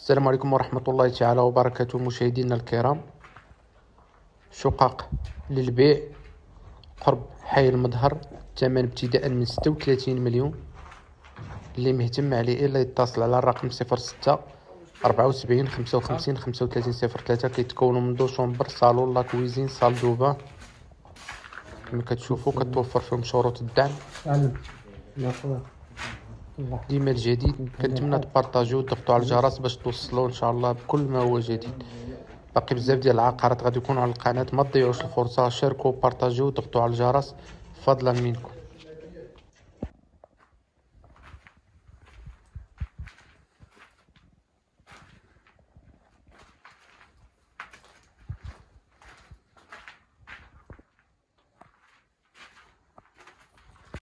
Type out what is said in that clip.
السلام عليكم ورحمة الله تعالى وبركاته مشاهدينا الكرام. شقق للبيع قرب حي المظهر الثمن ابتداء من ستة وثلاثين مليون. اللي مهتم عليه إلا يتصل على الرقم صفر ستة أربعة وسبعين خمسة وخمسين خمسة وثلاثين صفر ثلاثة. كيتكونوا من deux chambres salon la cuisine salle de bain كما كتشوفوا كتوفر فيهم شروط الدعم تعلم لا خويا الله ديما الجديد كنتمنى تبارطاجيو وتضغطوا على الجرس باش توصلوا إن شاء الله بكل ما هو جديد. باقي بزاف ديال العقارات غادي يكونوا على القناة ما تضيعوش الفرصة شاركوا وبارطاجيو وضغطوا على الجرس. فضلا منكم.